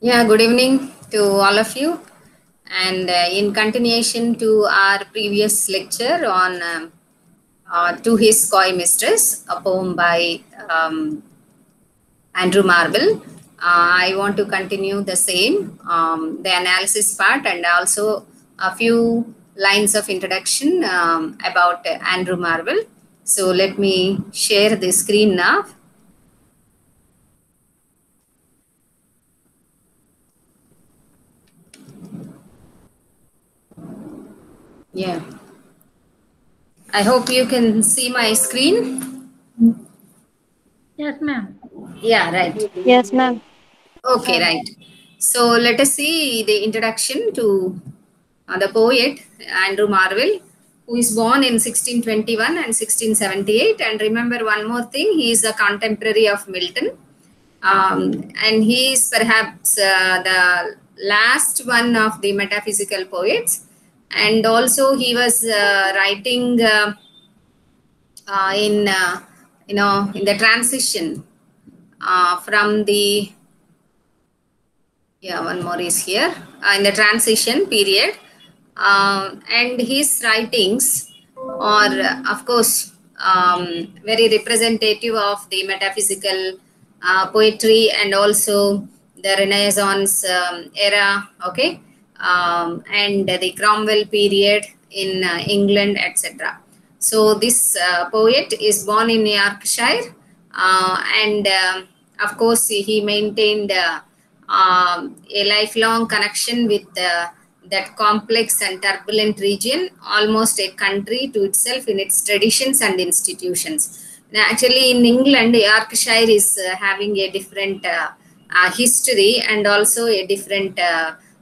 Yeah, good evening to all of you. And uh, in continuation to our previous lecture on um, uh, To His Coy Mistress, a poem by um, Andrew Marvell, uh, I want to continue the same, um, the analysis part, and also a few lines of introduction um, about Andrew Marvell. So let me share the screen now. Yeah. I hope you can see my screen. Yes, ma'am. Yeah, right. Yes, ma'am. Okay, right. So let us see the introduction to uh, the poet Andrew Marvell, who is born in 1621 and 1678. And remember one more thing, he is a contemporary of Milton. Um, and he is perhaps uh, the last one of the metaphysical poets. And also he was uh, writing uh, uh, in, you know, in the transition from the yeah one more is here in the transition period. Um, and his writings are of course um, very representative of the metaphysical uh, poetry and also the renaissance um, era okay um, and the cromwell period in uh, england etc so this uh, poet is born in yorkshire uh, and um, of course he maintained uh, um, a lifelong connection with uh, that complex and turbulent region, almost a country to itself in its traditions and institutions. Now, actually, in England, Yorkshire is uh, having a different history and also a different,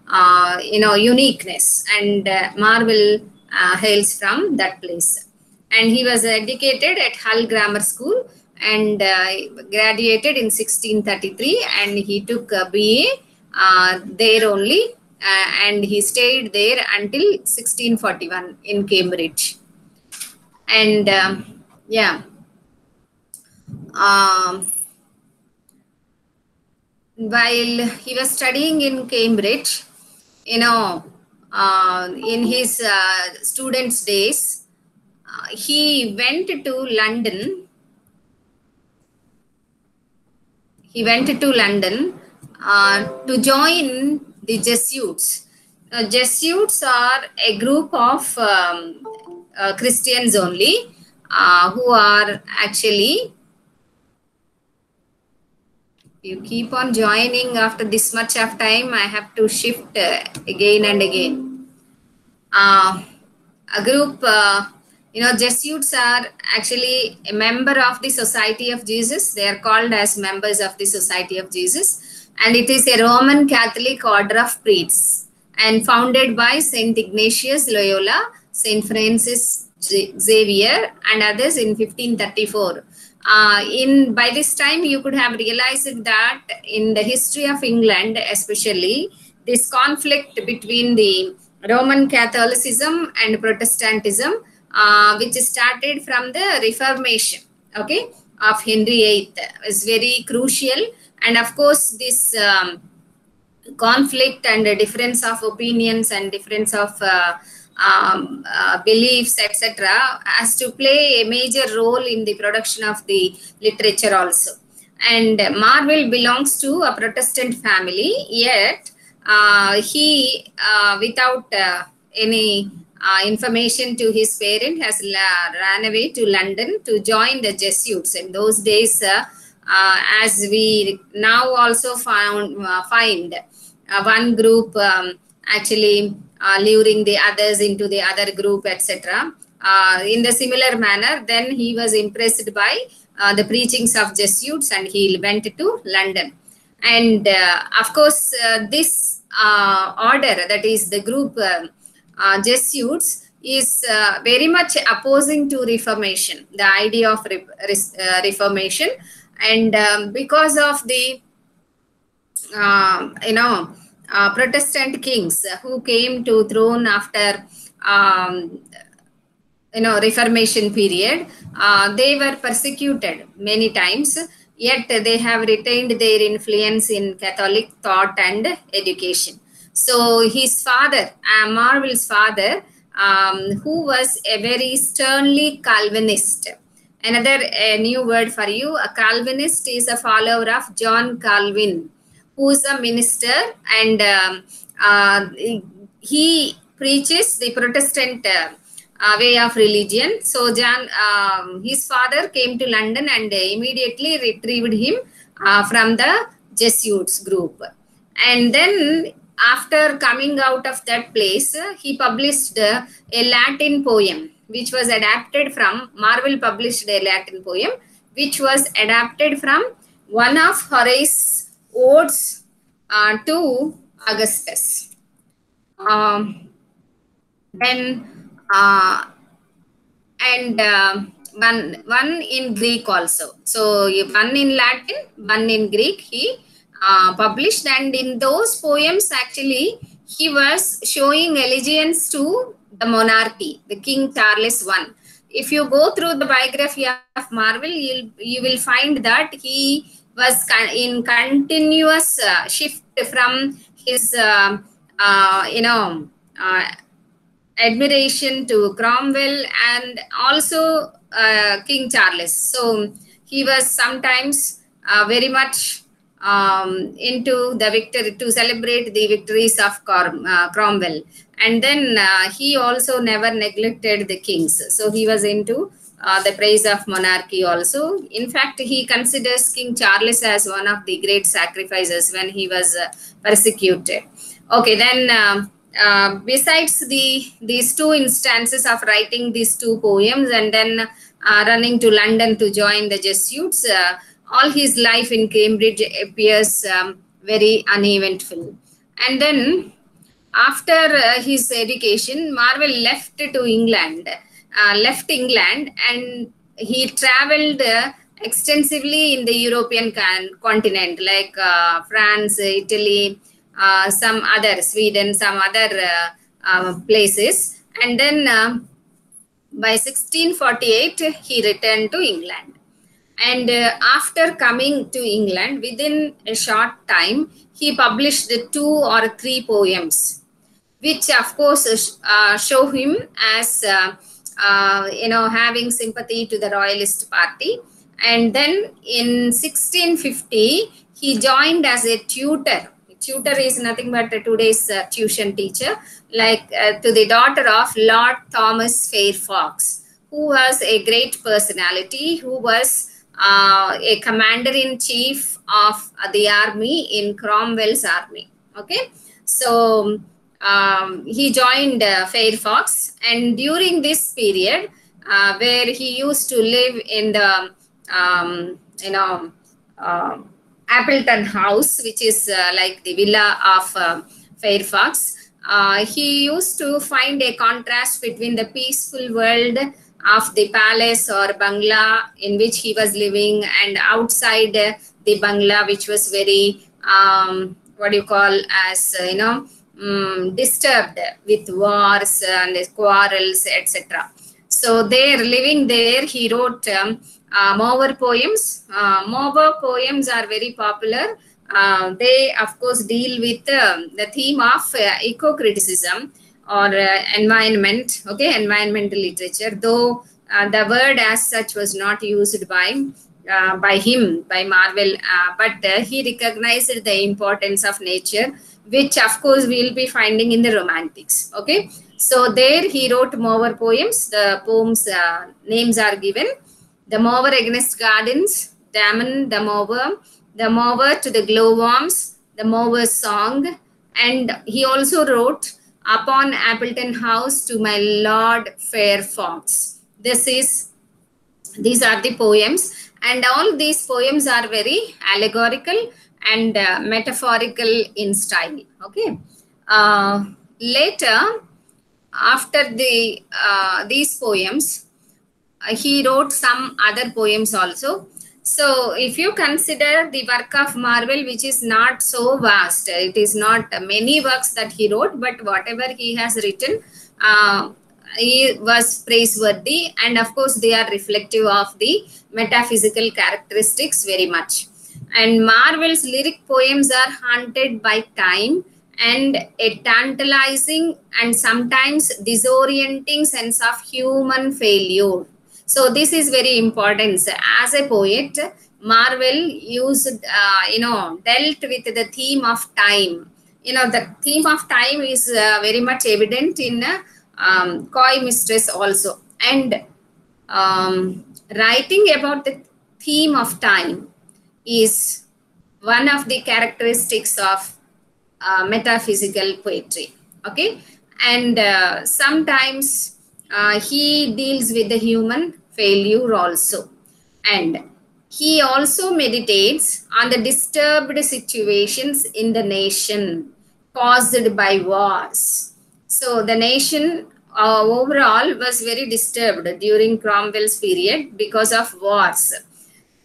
uh, you know, uniqueness. And uh, Marvell uh, hails from that place. And he was educated at Hull Grammar School and uh, graduated in 1633 and he took a BA uh, there only uh, and he stayed there until 1641 in Cambridge. And um, yeah, um, while he was studying in Cambridge, you know, uh, in his uh, students' days, uh, he went to London he went to London uh, to join the Jesuits. Uh, Jesuits are a group of um, uh, Christians only who are actually. You keep on joining after this much of time, I have to shift uh, again and again. Uh, a group uh, you know jesuits are actually a member of the society of jesus. They are called as members of the society of jesus. And it is a roman catholic order of priests and founded by saint ignatius loyola saint francis xavier and others in 1534 uh, in by this time you could have realized that in the history of england especially this conflict between the roman catholicism and protestantism uh, which started from the Reformation, okay, of Henry VIII is very crucial. And of course, this um, conflict and difference of opinions and difference of uh, um, uh, beliefs, etc., has to play a major role in the production of the literature also. And Marvell belongs to a Protestant family, yet uh, he, uh, without uh, any uh, information to his parent has ran away to London to join the Jesuits. In those days, uh, as we now also found find one group um, actually luring the others into the other group, etc. Uh, in the similar manner, then he was impressed by uh, the preachings of Jesuits and he went to London. And uh, of course, uh, this uh, order, that is the group. Uh, uh, Jesuits is uh, very much opposing to Reformation, the idea of re- uh, Reformation, and um, because of the uh, you know uh, Protestant kings who came to throne after um, you know Reformation period, uh, they were persecuted many times, yet they have retained their influence in Catholic thought and education. So his father, uh, Marvell's father, um, who was a very sternly Calvinist. Another new word for you, a Calvinist is a follower of John Calvin, who is a minister and um, uh, he preaches the Protestant uh, uh, way of religion. So John, um, his father came to London and immediately retrieved him uh, from the Jesuits group. And then after coming out of that place, he published a Latin poem which was adapted from Marvell published a Latin poem which was adapted from one of Horace's odes uh, to Augustus. Um, then uh, and uh, one one in Greek also. So one in Latin, one in Greek. He uh, published, and in those poems, actually, he was showing allegiance to the monarchy, the King Charles I. If you go through the biography of Marvell, you'll you will find that he was in continuous uh, shift from his uh, uh, you know uh, admiration to Cromwell and also uh, King Charles. So he was sometimes very much um, into the victory to celebrate the victories of Crom- Cromwell. And then he also never neglected the kings. So he was into uh, the praise of monarchy also. In fact, he considers King Charles as one of the great sacrifices when he was uh, persecuted. Okay, then um, uh, besides the these two instances of writing these two poems and then uh, running to London to join the Jesuits, uh, all his life in Cambridge appears um, very uneventful. And then after uh, his education, Marvell left to England, uh, left England, and he traveled extensively in the European continent like France, Italy, uh, some other Sweden, some other uh, uh, places, and then by 1648 he returned to England. And after coming to England, within a short time, he published two or three poems, which of course show him as you know having sympathy to the Royalist Party. And then in 1650, he joined as a tutor tutor is nothing but today's uh, tuition teacher, like uh, to the daughter of Lord Thomas Fairfax, who was a great personality, who was uh, a commander in chief of the army in Cromwell's army. Okay, so um, he joined Fairfax, and during this period, where he used to live in the um, you know Appleton House, which is uh, like the villa of uh, Fairfax. Uh, he used to find a contrast between the peaceful world of the palace or bangla in which he was living and outside the bangla, which was very, um, what do you call, as you know, um, disturbed with wars and quarrels, etc. So there, living there, he wrote um, uh, poems. Uh, poems are very popular. Uh, they, of course, deal with um, the theme of uh, eco-criticism or uh, environment, okay, environmental literature, though uh, the word as such was not used by by him, by Marvell, but he recognized the importance of nature, which, of course, we will be finding in the Romantics, okay. So there he wrote Mower poems. The poems uh, names are given the mower against gardens, Damon the mower, the mower to the glowworms, the mower's song, and he also wrote upon Appleton House to my Lord Fairfax. This is these are the poems, and all these poems are very allegorical and uh, metaphorical in style. Okay. Uh, later, after the uh, these poems, he wrote some other poems also. So if you consider the work of Marvell, which is not so vast, it is not many works that he wrote, but whatever he has written, uh, he was praiseworthy and of course they are reflective of the metaphysical characteristics very much and marvell's lyric poems are haunted by time and a tantalizing and sometimes disorienting sense of human failure. So this is very important. As a poet marvell used uh, you know dealt with the theme of time. You know the theme of time is uh, very much evident in uh, um, coy mistress also. And um, writing about the theme of time is one of the characteristics of uh, metaphysical poetry okay? And uh, sometimes uh, he deals with the human failure also. And he also meditates on the disturbed situations in the nation caused by wars. So the nation uh, overall was very disturbed during cromwell's period because of wars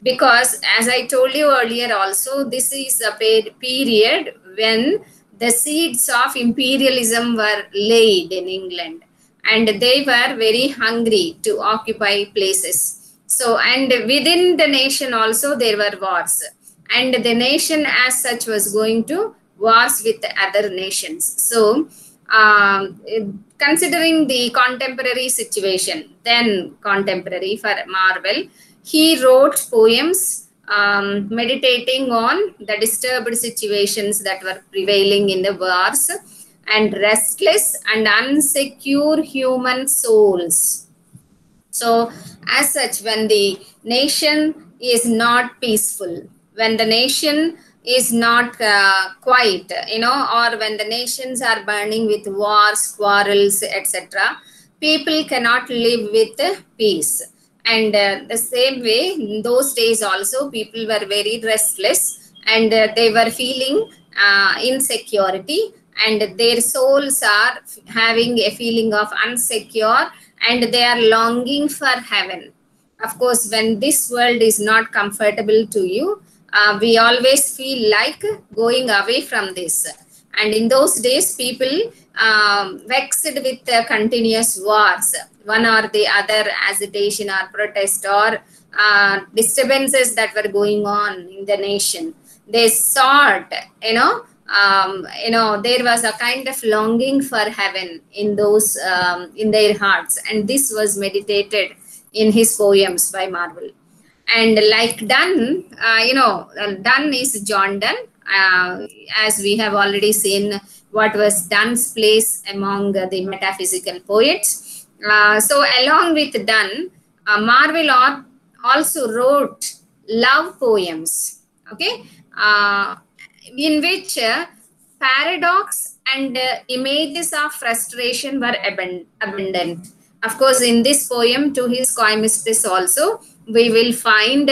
because as i told you earlier also this is a period when the seeds of imperialism were laid in england. And they were very hungry to occupy places. So and within the nation also there were wars. And the nation as such was going to wars with other nations. So um, considering the contemporary situation then contemporary for marvell he wrote poems um, meditating on the disturbed situations that were prevailing in the wars and restless and unsecure human souls. So, as such, when the nation is not peaceful, when the nation is not uh, quiet, you know, or when the nations are burning with wars, quarrels, etc., people cannot live with peace and uh, the same way in those days also people were very restless and uh, they were feeling uh, insecurity. And their souls are having a feeling of unsecure and they are longing for heaven. Of course when this world is not comfortable to you uh, we always feel like going away from this. And in those days people um, vexed with the continuous wars one or the other agitation or protest or uh, disturbances that were going on in the nation. They sought you know um, you know there was a kind of longing for heaven in those um, in their hearts. And this was meditated in his poems by marvell. And like donne uh, you know donne is john donne uh, as we have already seen what was donne's place among the metaphysical poets uh, so along with donne uh, marvell also wrote love poems okay uh, in which uh, paradox and uh, images of frustration were abund abundant. Of course, in this poem to his coy mistress also, we will find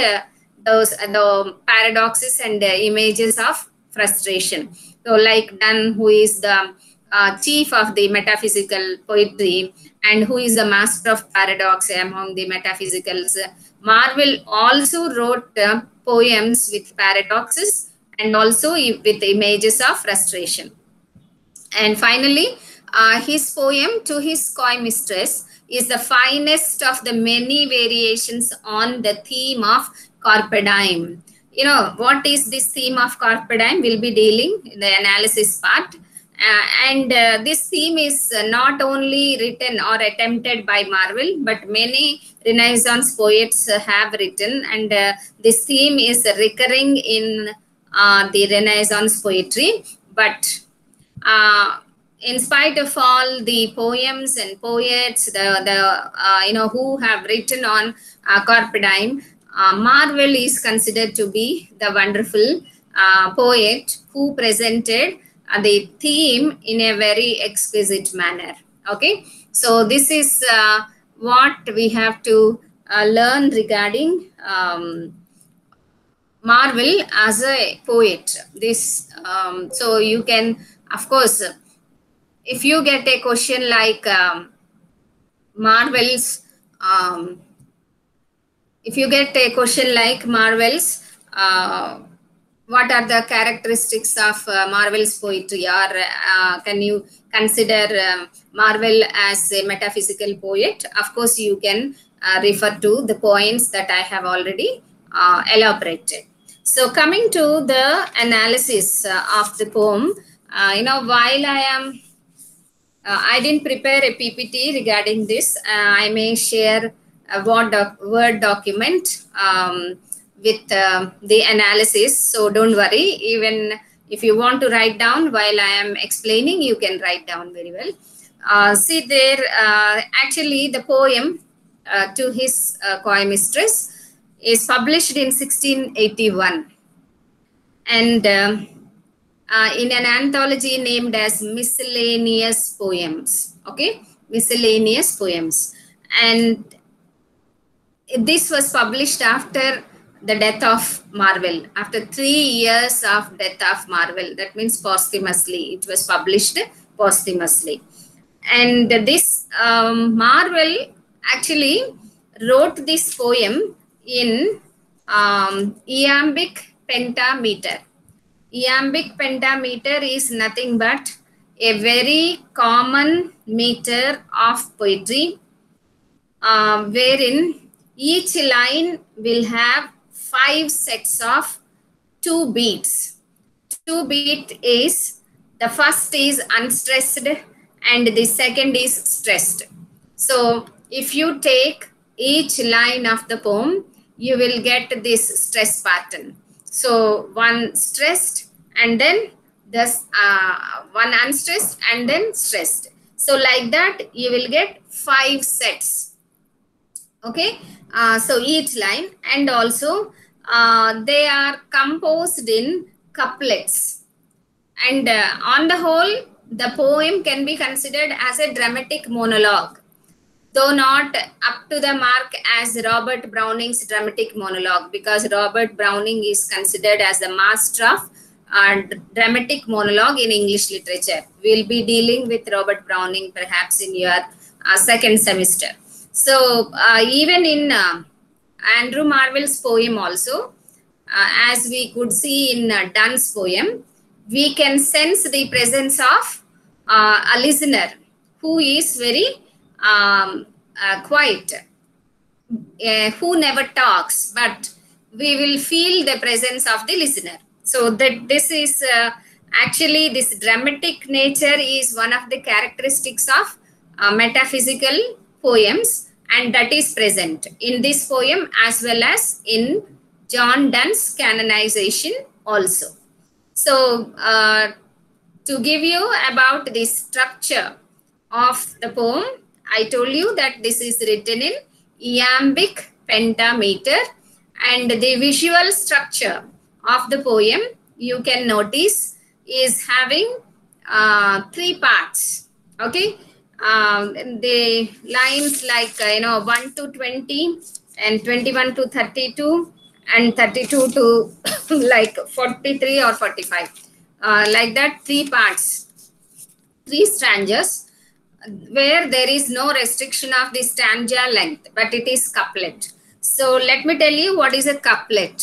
those the paradoxes and images of frustration. So, like Donne, who is the uh, chief of the metaphysical poetry and who is the master of paradox among the metaphysicals, Marvell also wrote uh, poems with paradoxes and also with images of frustration. And finally, uh, his poem to his coy mistress is the finest of the many variations on the theme of carpe diem. You know, what is this theme of carpe diem? We'll be dealing in the analysis part. Uh, and uh, this theme is not only written or attempted by Marvell, but many Renaissance poets have written. And uh, this theme is recurring in uh, the Renaissance poetry. But uh, in spite of all the poems and poets, the, the uh, you know who have written on uh, Carpe Diem, uh, Marvell is considered to be the wonderful uh, poet who presented uh, the theme in a very exquisite manner. Okay, so this is what we have to learn regarding um, Marvell as a poet. This um, so you can, of course, if you get a question like um, Marvell's, um, if you get a question like Marvell's, uh, what are the characteristics of uh, Marvell's poetry? Or uh, can you consider um, Marvell as a metaphysical poet? Of course, you can uh, refer to the points that I have already uh, elaborated. So, coming to the analysis uh, of the poem, uh, you know, while I am, I didn't prepare a PPT regarding this. I may share a Word, doc Word document. Um, with uh, the analysis. So don't worry, even if you want to write down while I am explaining, you can write down very well. Uh, see there, uh, actually the poem uh, to his uh, mistress is published in 1681 and um, uh, in an anthology named as miscellaneous poems. Okay? Miscellaneous poems. And this was published after the death of Marvell. After three years of death of Marvell, that means posthumously, it was published posthumously. And this um, Marvell actually wrote this poem in um, iambic pentameter. Iambic pentameter is nothing but a very common meter of poetry uh, wherein each line will have five sets of two beats. Two beat is the first is unstressed and the second is stressed. So if you take each line of the poem, you will get this stress pattern. So one stressed and then this uh, one unstressed and then stressed. So like that, you will get five sets. Okay. Uh, so each line and also uh, they are composed in couplets. And uh, on the whole, the poem can be considered as a dramatic monologue, though not up to the mark as Robert Browning's dramatic monologue, because Robert Browning is considered as the master of uh, dramatic monologue in English literature. We'll be dealing with Robert Browning perhaps in your uh, second semester. So uh, even in uh, Andrew Marvell's poem also, uh, as we could see in uh, Donne's poem, we can sense the presence of uh, a listener who is very um, uh, quiet, uh, who never talks, but we will feel the presence of the listener. So that this is uh, actually this dramatic nature is one of the characteristics of metaphysical poems and that is present in this poem as well as in John Donne's canonization also. So, uh, to give you about the structure of the poem, I told you that this is written in iambic pentameter and the visual structure of the poem you can notice is having uh, three parts. Okay, um, the lines like uh, you know 1 to 20 and 21 to 32 and 32 to like 43 or 45 uh, like that three parts. Three stanzas where there is no restriction of the stanza length but it is couplet. So let me tell you what is a couplet.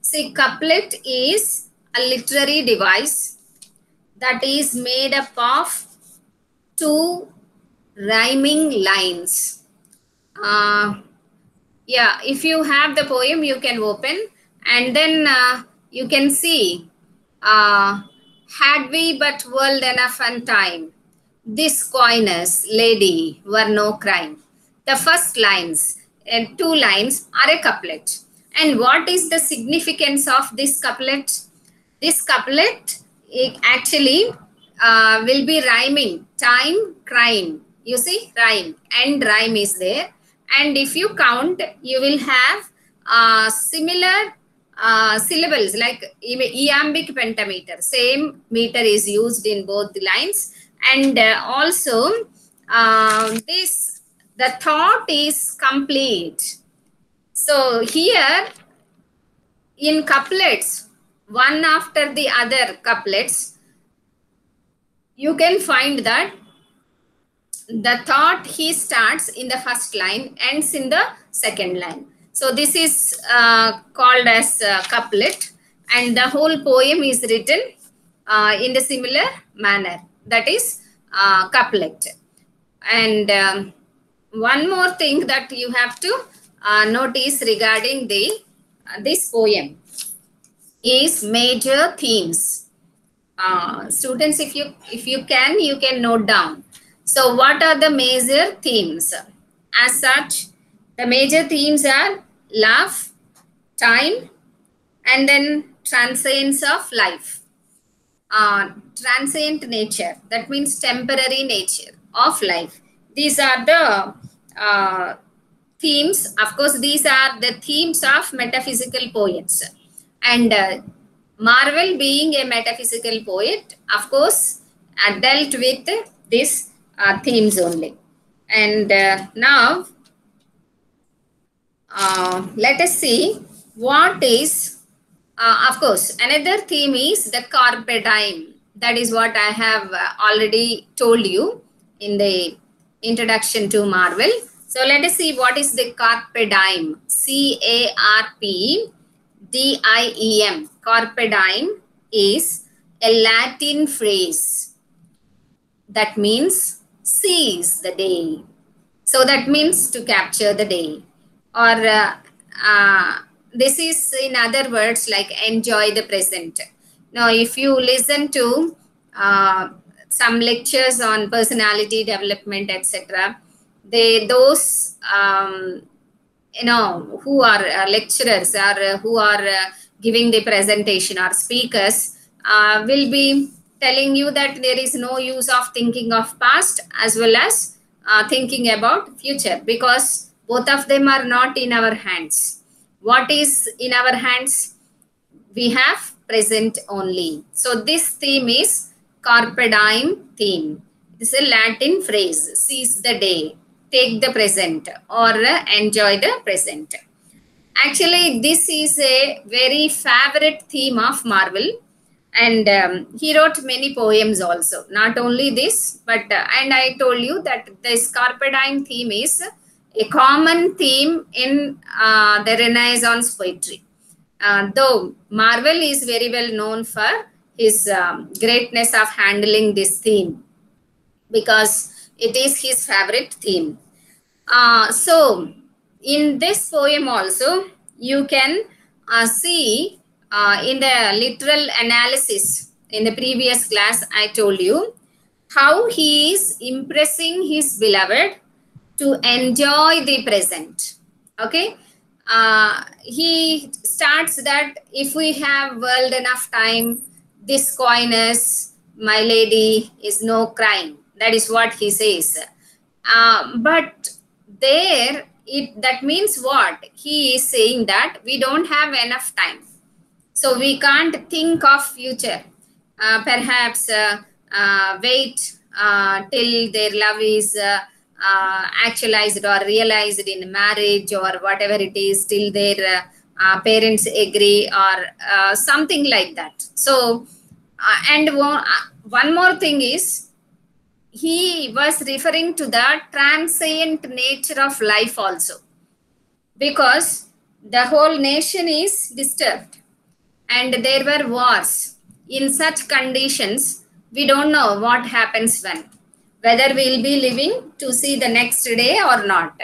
See couplet is a literary device that is made up of two rhyming lines. Uh, yeah, if you have the poem, you can open and then uh, you can see, uh, had we but world enough and time, this coyness, lady, were no crime. The first lines and two lines are a couplet. And what is the significance of this couplet? This couplet actually uh, will be rhyming time, crime, you see rhyme. And rhyme is there. And if you count you will have uh, similar uh, syllables like iambic pentameter. Same meter is used in both the lines. And uh, also uh, this the thought is complete. So here in couplets one after the other couplets you can find that the thought he starts in the first line ends in the second line so this is uh, called as uh, couplet and the whole poem is written uh, in the similar manner. That is uh, couplet. And um, one more thing that you have to uh, notice regarding the uh, this poem is major themes. Students, if you if you can, you can note down. So, what are the major themes? As such, the major themes are love, time, and then transience of life. Uh, transient nature, that means temporary nature of life. These are the uh, themes. Of course, these are the themes of metaphysical poets. And uh, Marvell, being a metaphysical poet, of course, dealt with these uh, themes only. And uh, now, uh, let us see what is, uh, of course, another theme is the carpe diem. That is what I have uh, already told you in the introduction to Marvell. So let us see what is the carpe diem. C A R P D I E M. Carpe diem is a Latin phrase that means seize the day. So that means to capture the day. Or uh, uh, this is in other words like enjoy the present. Now, if you listen to uh, some lectures on personality development, etc., they those um, you know who are uh, lecturers or uh, who are uh, giving the presentation or speakers will be telling you that there is no use of thinking of past as well as uh, thinking about future because both of them are not in our hands. What is in our hands? We have present only. So this theme is carpe diem theme. It's a latin phrase. Seize the day take the present or uh, enjoy the present. Actually this is a very favorite theme of marvell and um, he wrote many poems also. Not only this but uh, and i told you that this carpe diem theme is a common theme in uh, the renaissance poetry. Uh, though marvell is very well known for his um, greatness of handling this theme because it is his favorite theme. Uh, so in this poem also you can uh, see uh, in the literal analysis in the previous class i told you how he is impressing his beloved to enjoy the present. Okay? Uh, he starts that if we have world enough time this coyness my lady is no crime. That is what he says. Uh, but there it that means what? He is saying that we don't have enough time so we can't think of future. Uh, perhaps uh, uh, wait uh, till their love is uh, uh, actualized or realized in marriage or whatever it is till their parents agree or something like that. So and one, one more thing is he was referring to the transient nature of life also. Because the whole nation is disturbed and there were wars. In such conditions we don't know what happens when. Whether we'll be living to see the next day or not.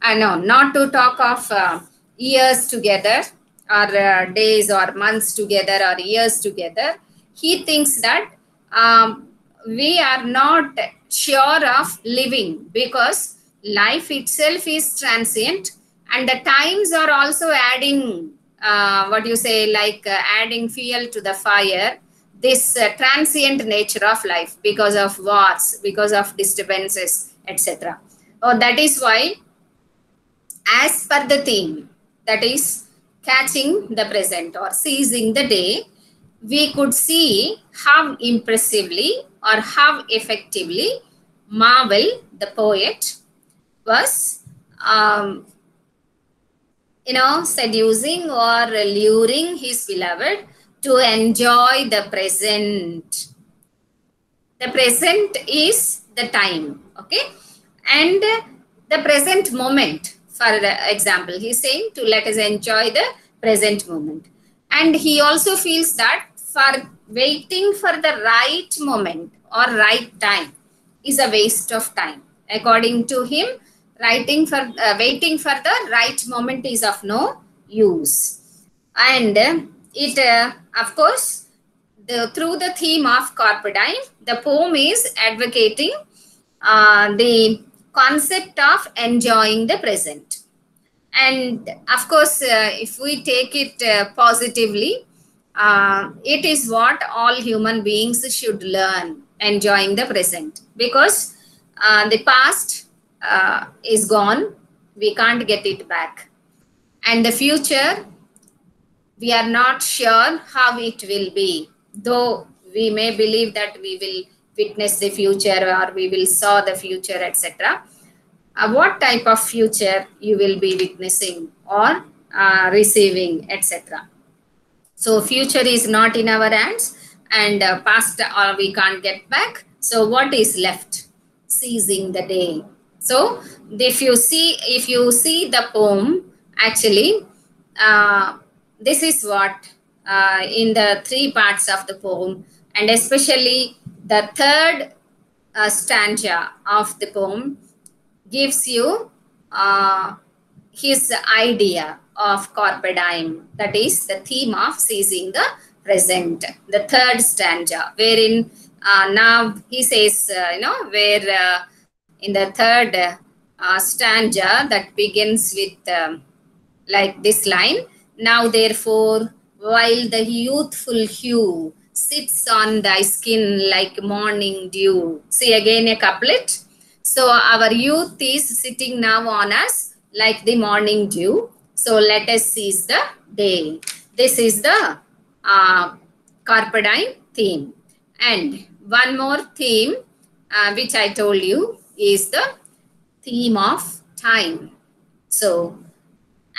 I know not to talk of uh, years together or uh, days or months together or years together. He thinks that um, we are not sure of living because life itself is transient and the times are also adding uh, what you say like uh, adding fuel to the fire this uh, transient nature of life because of wars because of disturbances etc oh that is why as per the theme that is catching the present or seizing the day we could see how impressively or how effectively Marvell, the poet, was, um, you know, seducing or luring his beloved to enjoy the present. The present is the time, okay? And the present moment, for example, he's saying to let us enjoy the present moment and he also feels that for waiting for the right moment or right time is a waste of time. According to him, writing for uh, waiting for the right moment is of no use. And it, uh, of course, the, through the theme of carpe diem, the poem is advocating uh, the concept of enjoying the present. And of course, uh, if we take it uh, positively, uh, it is what all human beings should learn enjoying the present because the past uh, is gone we can't get it back and the future we are not sure how it will be though we may believe that we will witness the future or we will saw the future etc uh, what type of future you will be witnessing or uh, receiving etc so future is not in our hands and uh, past uh, we can't get back. So what is left? Seizing the day. So if you see, if you see the poem, actually, uh, this is what uh, in the three parts of the poem, and especially the third uh, stanza of the poem gives you uh, his idea of carpe diem, that is the theme of seizing the present. The third stanza, wherein uh, now he says, uh, you know, where in the third uh, stanza that begins with um, like this line, now therefore, while the youthful hue sits on thy skin like morning dew. See again a couplet. So our youth is sitting now on us like the morning dew. So let us seize the day. This is the uh, carpe diem theme. And one more theme, uh, which I told you, is the theme of time. So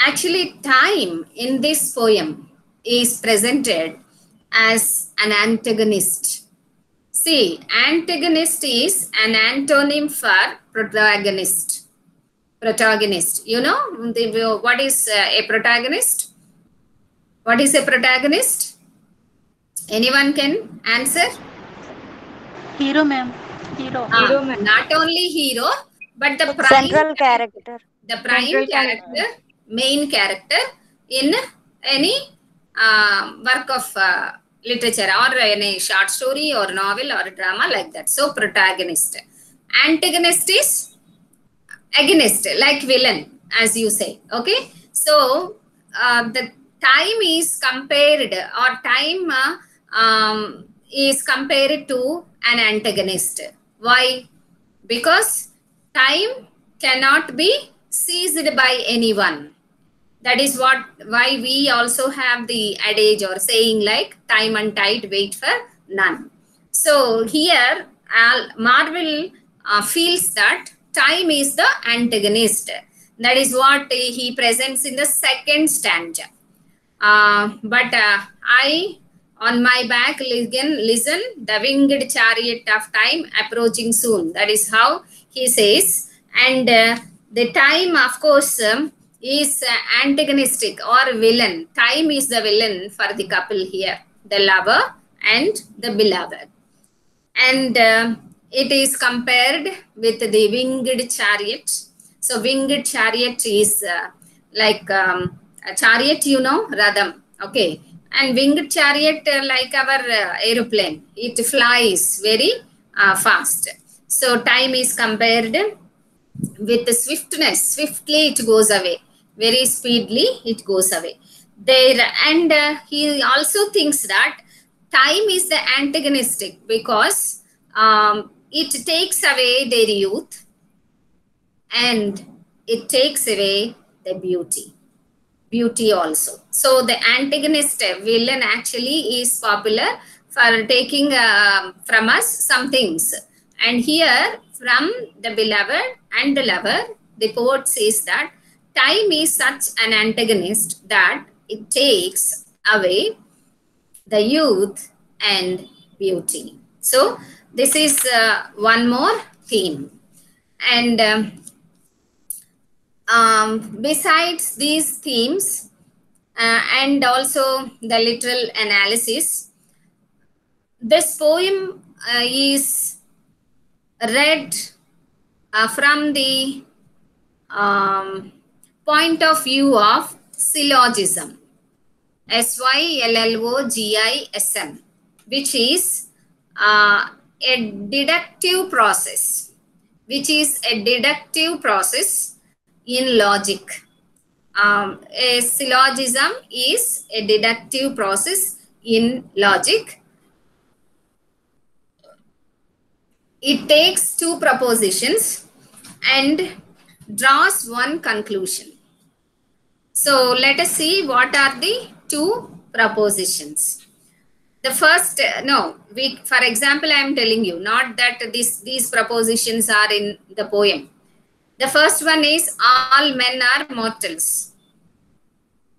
actually time in this poem is presented as an antagonist. See, antagonist is an antonym for protagonist. Protagonist. You know the, what is uh, a protagonist? What is a protagonist? Anyone can answer? Hero, ma'am. Hero. Ah, Hero, ma'am. not only hero, but the prime Central character. the prime Central character, main character in any uh, work of uh, literature or any short story or novel or drama like that. So protagonist. Antagonist is against, like villain, as you say. Okay. So uh, the time is compared or time uh, um, is compared to an antagonist. Why? Because time cannot be seized by anyone. That is what why we also have the adage or saying like time and tide wait for none. So here Al Marvell uh, feels that time is the antagonist. That is what he presents in the second stanza. Uh, but uh, I on my back listen, listen the winged chariot of time approaching soon. That is how he says. And uh, the time, of course, um, is uh, antagonistic or villain. Time is the villain for the couple here, the lover and the beloved. And uh, it is compared with the winged chariot. So, winged chariot is uh, like um, a chariot, you know, Radham. Okay. And winged chariot, uh, like our uh, aeroplane, it flies very uh, fast. So, time is compared with the swiftness. Swiftly it goes away. Very speedily it goes away. There and uh, he also thinks that time is the antagonistic because um, it takes away their youth and it takes away the beauty beauty also so the antagonist villain actually is popular for taking uh, from us some things. And here from the beloved and the lover the poet says that time is such an antagonist that it takes away the youth and beauty. So this is uh, one more theme. And um, um, besides these themes uh, and also the literal analysis. This poem uh, is read uh, from the um, point of view of syllogism. S Y L L O G I S M, which is uh, a deductive process, which is a deductive process in logic. Um, a syllogism is a deductive process in logic. It takes two propositions and draws one conclusion. So let us see what are the two propositions. The first, no, we, for example, I am telling you, not that this, these propositions are in the poem. The first one is all men are mortals.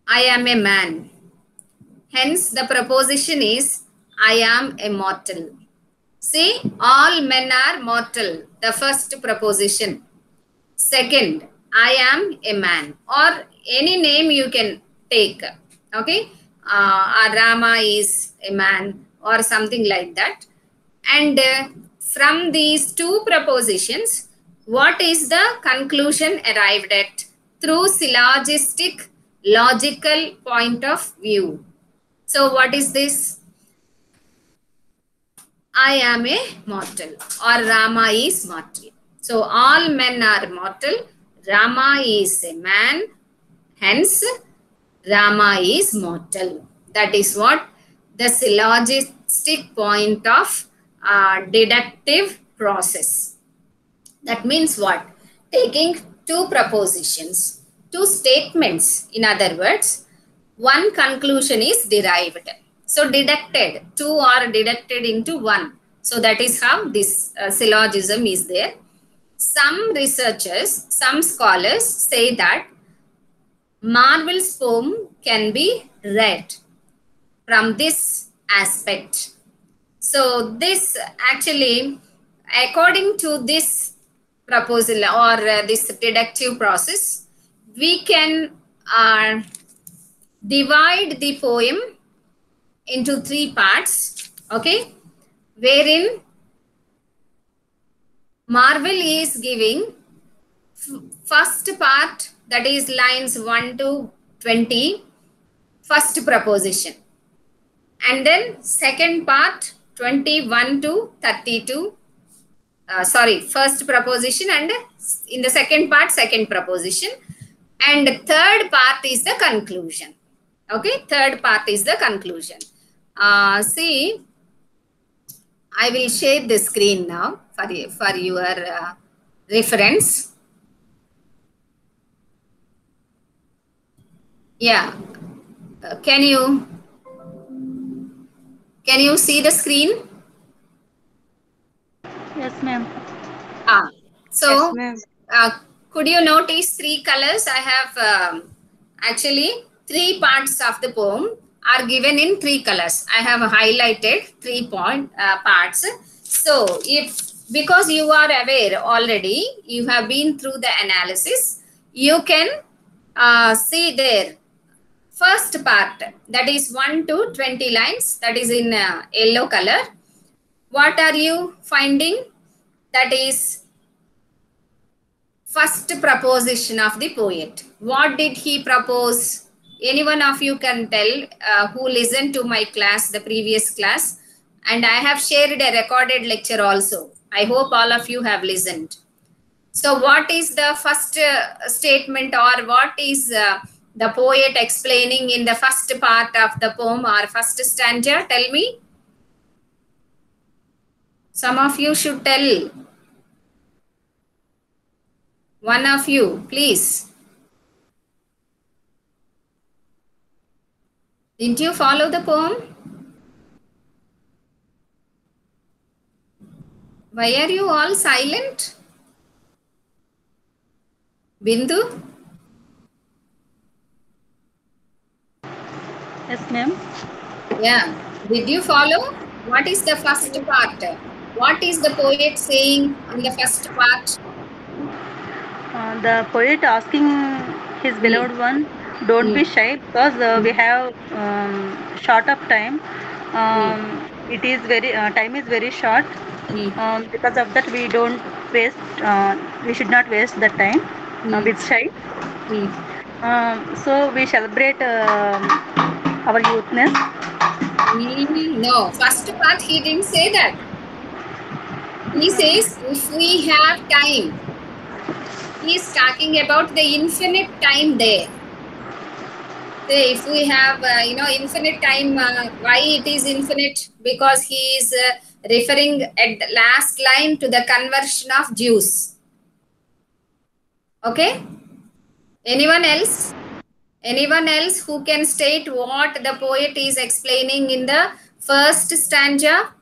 I am a man. Hence, the proposition is I am a mortal. See, all men are mortal. The first proposition. Second, I am a man or any name you can take. Okay, uh, Rama is a man or something like that. And uh, from these two propositions, what is the conclusion arrived at through syllogistic logical point of view? So, what is this? I am a mortal or Rama is mortal. So, all men are mortal. Rama is a man. Hence, Rama is mortal. That is what the syllogistic point of uh, deductive process. That means what? Taking two propositions, two statements, in other words, one conclusion is derived. So deducted, two are deducted into one. So that is how this uh, syllogism is there. Some researchers, some scholars say that Marvell's poem can be read from this aspect. So this actually, according to this proposal or uh, this deductive process, we can uh, divide the poem into three parts, okay, wherein Marvell is giving first part that is lines 1 to 20, first proposition. And then second part 21 to 32, uh, sorry, first proposition and in the second part, second proposition. And third part is the conclusion. Okay, third part is the conclusion. Uh, see, I will share the screen now for, for your uh, reference. Yeah. Uh, can you can you see the screen? Yes, ma'am. Ah, so Yes, ma'am. uh, could you notice three colors? I have um, actually three parts of the poem are given in three colors. I have highlighted three point uh, parts. So if because you are aware already, you have been through the analysis, you can uh, see there first part that is 1 to 20 lines that is in uh, yellow color. What are you finding? That is first proposition of the poet. What did he propose? Any one of you can tell uh, who listened to my class, the previous class, and I have shared a recorded lecture also. I hope all of you have listened. So, what is the first uh, statement, or what is uh, the poet explaining in the first part of the poem or first stanza? Tell me. Some of you should tell. One of you, please. Didn't you follow the poem? Why are you all silent? Bindu? Yes, ma'am. Yeah. Did you follow? What is the first part? What is the poet saying in the first part? Uh, the poet asking his beloved one, don't be Mm. shy because uh, we have um, short of time. Um, it is very uh, time is very short. Mm. Um, because of that, we don't waste. Uh, we should not waste the time uh, Mm. with shy. Mm. Um, so we celebrate um, our youthness. Mm, No, first part he didn't say that. He says if we have time. He is talking about the infinite time there. Say if we have, uh, you know, infinite time, uh, why it is infinite? Because he is uh, referring at the last line to the conversion of Jews. Okay? Anyone else? Anyone else who can state what the poet is explaining in the first stanza?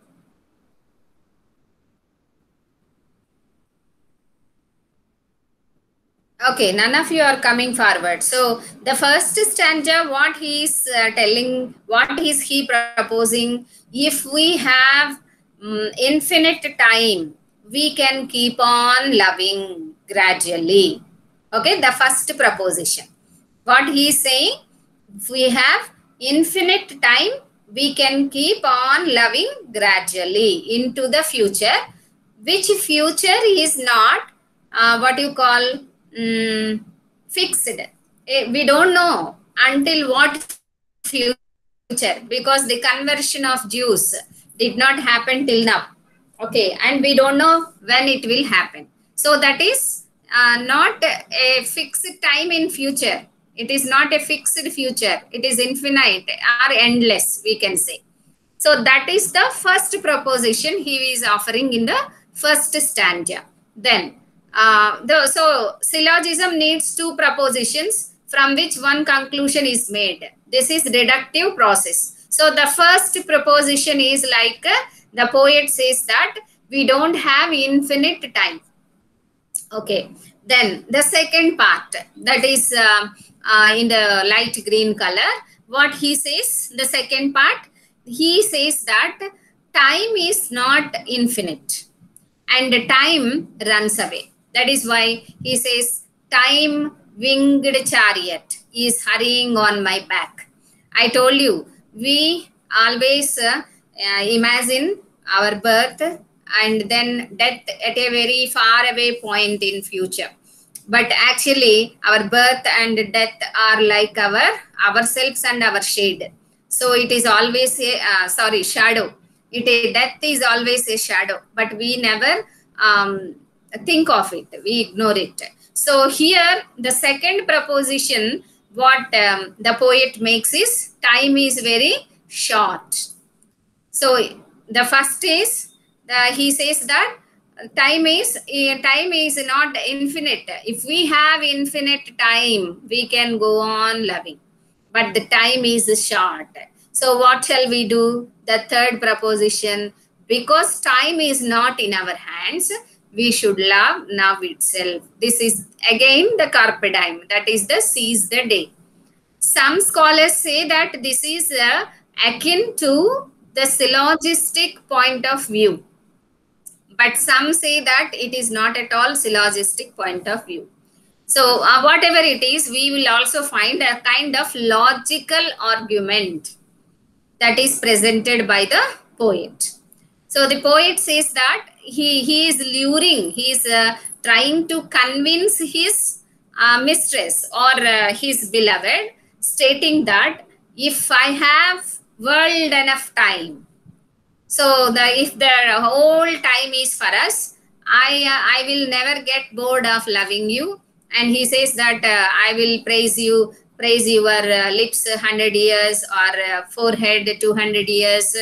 Okay, none of you are coming forward. So the first stanza, what he is uh, telling, what is he proposing? If we have mm, infinite time, we can keep on loving gradually. Okay, the first proposition. What he is saying, if we have infinite time, we can keep on loving gradually into the future, which future is not uh, what you call mm, fixed. Eh, We don't know until what future because the conversion of Jews did not happen till now. Okay, and we don't know when it will happen. So that is uh, not a fixed time in future. It is not a fixed future. It is infinite or endless, we can say. So that is the first proposition he is offering in the first stanza. Then, uh, the, so syllogism needs two propositions from which one conclusion is made. This is deductive process. So the first proposition is like uh, the poet says that we don't have infinite time. Okay. Then the second part that is uh, uh, in the light green color. What he says, the second part, he says that time is not infinite and time runs away. That is why he says, Time winged chariot is hurrying on my back. I told you, we always uh, imagine our birth and then death at a very far away point in future. But actually our birth and death are like our ourselves and our shade. So it is always a uh, sorry shadow. It is death is always a shadow. But we never um, think of it we ignore it. So here the second proposition what um, the poet makes is time is very short. So the first is uh, he says that time is eh, time is not infinite. If we have infinite time we can go on loving. But the time is short. So what shall we do? The third proposition because time is not in our hands we should love now itself. This is again the carpe diem. That is the seize the day. Some scholars say that this is uh, akin to the syllogistic point of view. But some say that it is not at all syllogistic point of view. So uh, whatever it is we will also find a kind of logical argument that is presented by the poet. So the poet says that he, he is luring he is uh, trying to convince his uh, mistress or uh, his beloved stating that if i have world enough time so the if the whole time is for us, I uh, I will never get bored of loving you. And he says that uh, I will praise you, praise your uh, lips hundred years or forehead two hundred years,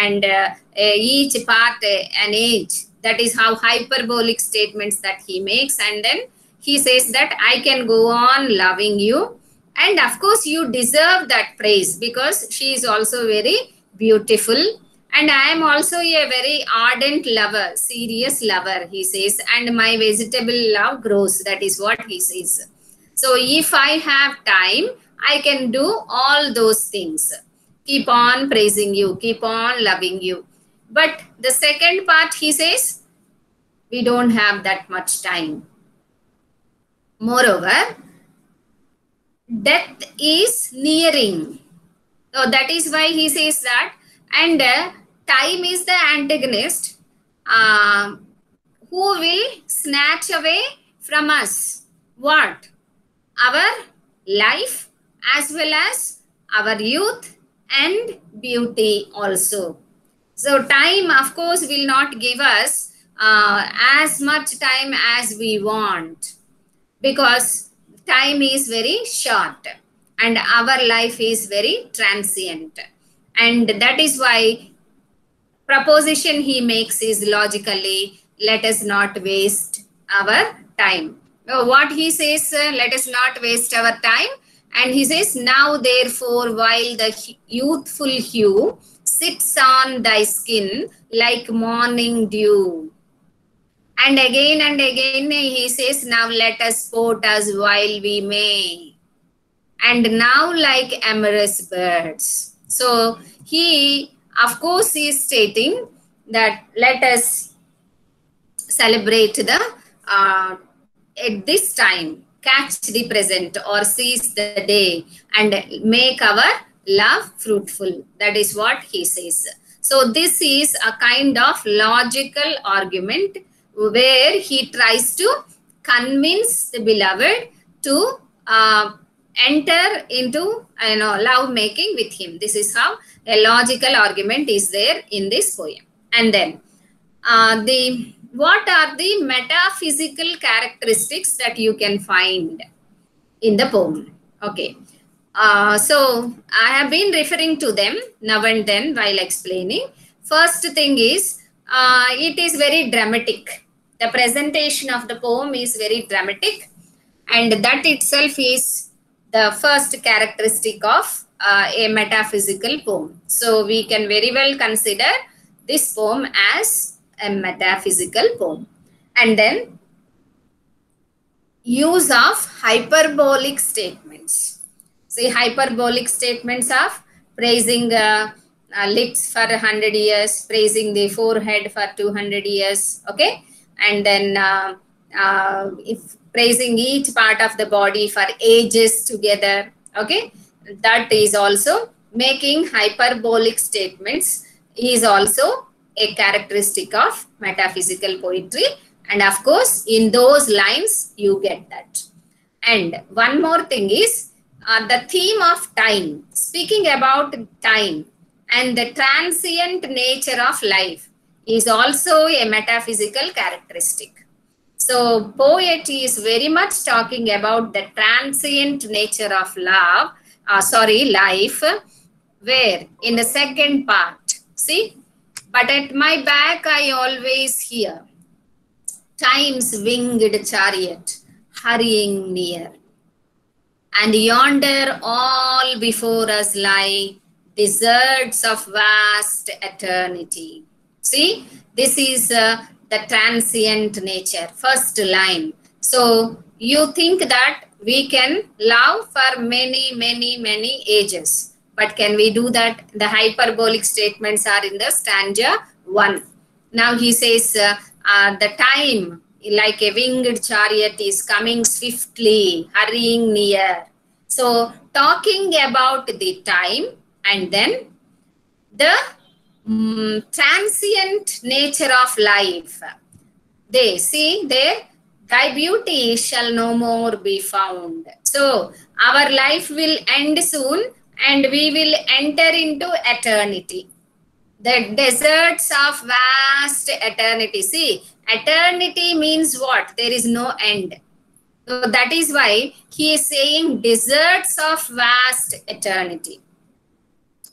and uh, each part an age. That is how hyperbolic statements that he makes, and then he says that I can go on loving you, and of course you deserve that praise because she is also very beautiful and I am also a very ardent lover, serious lover, he says, and my vegetable love grows. That is what he says. So if I have time, I can do all those things. Keep on praising you, keep on loving you. But the second part, he says, we don't have that much time. Moreover, death is nearing. So that is why he says that. And uh, time is the antagonist uh, who will snatch away from us what? Our life as well as our youth and beauty also. So time, of course, will not give us uh, as much time as we want because time is very short and our life is very transient. And that is why proposition he makes is logically, let us not waste our time. What he says, uh, let us not waste our time. And he says, now therefore, while the youthful hue sits on thy skin like morning dew. And again and again he says, now let us sport us while we may. And now like amorous birds. So he, of course, is stating that let us celebrate the uh, at this time catch the present or seize the day and make our love fruitful. That is what he says. So this is a kind of logical argument where he tries to convince the beloved to uh, enter into you know love making with him. This is how a logical argument is there in this poem. And then uh, the what are the metaphysical characteristics that you can find in the poem? Okay. Uh, so i have been referring to them now and then while explaining. First thing is uh, it is very dramatic. The presentation of the poem is very dramatic and that itself is the first characteristic of uh, a metaphysical poem. So we can very well consider this poem as a metaphysical poem. And then use of hyperbolic statements. See hyperbolic statements of praising uh, uh, lips for 100 years, praising the forehead for 200 years, okay? And then uh, uh, if praising each part of the body for ages together, okay? That is also making hyperbolic statements is also a characteristic of metaphysical poetry. And of course in those lines you get that. And one more thing is uh, the theme of time. Speaking about time and the transient nature of life is also a metaphysical characteristic. So poet is very much talking about the transient nature of love uh, sorry life where in the second part see but at my back I always hear time's winged chariot hurrying near. And yonder all before us lie deserts of vast eternity. See, this is uh, the transient nature, first line. So you think that we can love for many, many, many ages but can we do that? The hyperbolic statements are in the stanza 1. Now he says, uh, uh, the time like a winged chariot is coming swiftly, hurrying near. So talking about the time and then the um, transient nature of life. They see there, thy beauty shall no more be found. So our life will end soon and we will enter into eternity. The deserts of vast eternity. See, eternity means what? There is no end. So that is why he is saying deserts of vast eternity.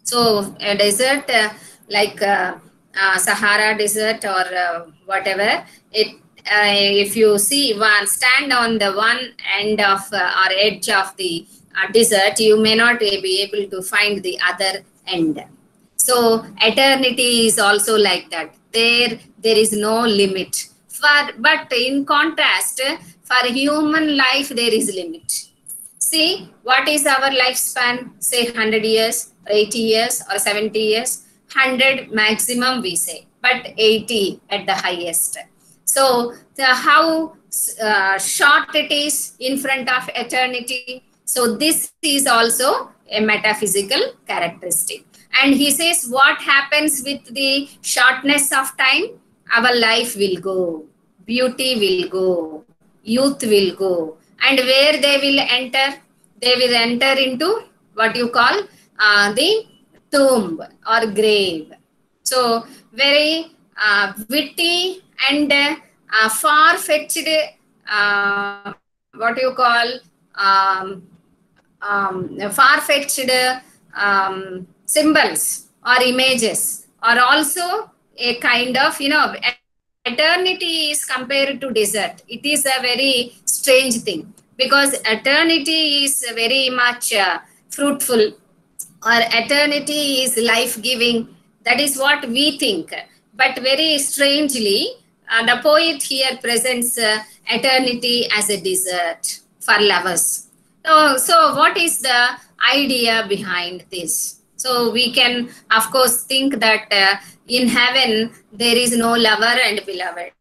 So a desert uh, like uh, uh, Sahara desert or uh, whatever, it uh, if you see one stand on the one end of uh, or edge of the desert, you may not be able to find the other end. So eternity is also like that. There, there is no limit. For, but in contrast, for human life, there is limit. See, what is our lifespan? Say 100 years, 80 years, or 70 years. 100 maximum we say, but 80 at the highest. So, the, how uh, short it is in front of eternity So this is also a metaphysical characteristic. And he says, what happens with the shortness of time? Our life will go, beauty will go, youth will go. And where they will enter? They will enter into what you call uh, the tomb or grave. So very uh, witty and uh, far-fetched, uh, what you call um, um, far-fetched um, symbols or images are also a kind of, you know, eternity is compared to desert. It is a very strange thing because eternity is very much uh, fruitful or eternity is life-giving. That is what we think. But very strangely, uh, the poet here presents uh, eternity as a desert for lovers. So, so what is the idea behind this? So we can, of course, think that uh, in heaven there is no lover and beloved.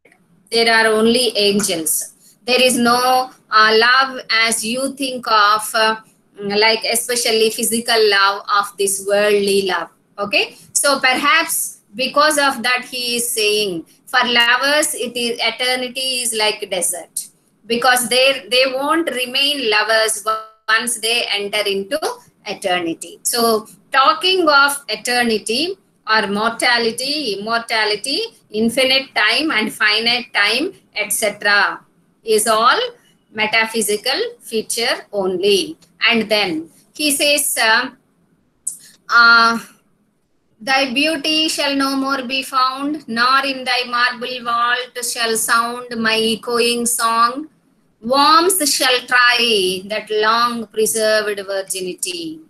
There are only angels. There is no uh, love as you think of, uh, like especially physical love of this worldly love. Okay, so perhaps because of that he is saying for lovers it is eternity is like desert because they they won't remain lovers once they enter into eternity. So talking of eternity or mortality, immortality, infinite time and finite time, etc. is all metaphysical feature only. And then he says, uh, uh, Thy beauty shall no more be found, nor in thy marble vault shall sound my echoing song. Worms shall try that long preserved virginity.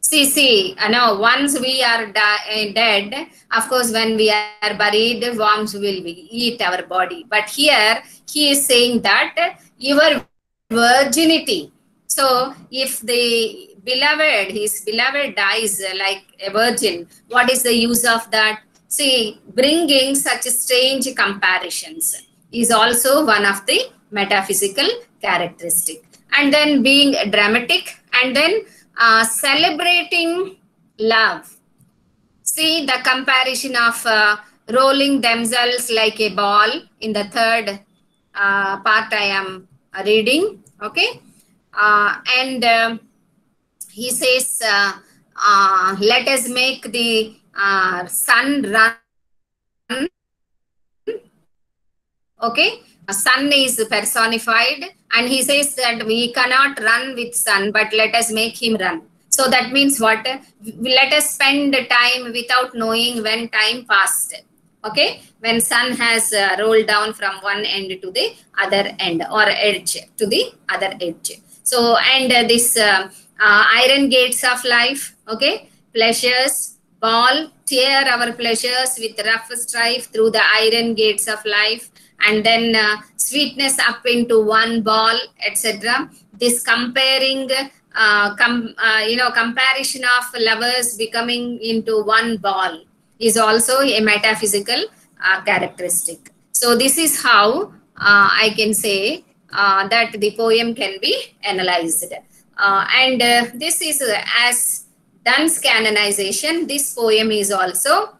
See, see, I know once we are eh, dead, of course, when we are buried, worms will eat our body. But here he is saying that your virginity. So if the beloved, his beloved dies like a virgin, what is the use of that? See, bringing such strange comparisons is also one of the metaphysical characteristic. And then being dramatic and then uh, celebrating love. See the comparison of uh, rolling themselves like a ball in the third uh, part I am reading. Okay. Uh, and um, he says, uh, uh, let us make the sun run. Okay sun is personified and he says that we cannot run with sun but let us make him run. So that means what? Let us spend time without knowing when time passed. Okay? When sun has uh, rolled down from one end to the other end or edge to the other edge. So and uh, this uh, iron gates of life okay? Pleasures ball tear our pleasures with rough strife through the iron gates of life and then uh, sweetness up into one ball, etc. This comparing, uh, com, uh, you know, comparison of lovers becoming into one ball is also a metaphysical uh, characteristic. So this is how uh, I can say uh, that the poem can be analyzed. and this is as Donne's canonization, this poem is also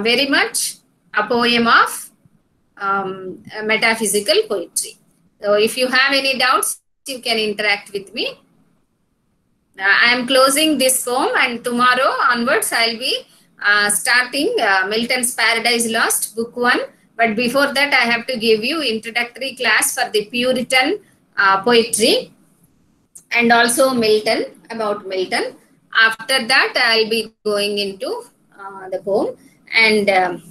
very much a poem of um, metaphysical poetry. So if you have any doubts, you can interact with me. Uh, I am closing this poem and tomorrow onwards I'll be uh, starting uh, Milton's Paradise Lost book 1. But before that I have to give you introductory class for the Puritan uh, poetry and also Milton, about Milton. After that I'll be going into uh, the poem and um,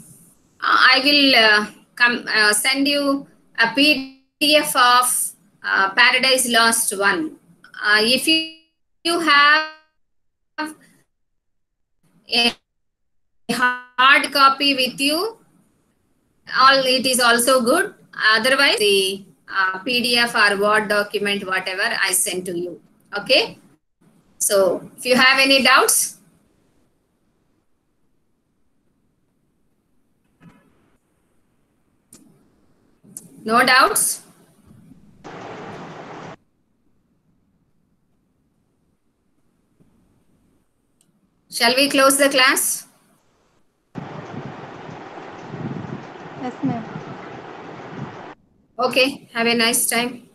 I will uh, come uh, send you a PDF of uh, Paradise Lost one. Uh, if you, you have a hard copy with you, all it is also good. Otherwise, the uh, PDF or Word document, whatever, I send to you. Okay. So if you have any doubts, No doubts? Shall we close the class? Yes, ma'am. Okay, have a nice time.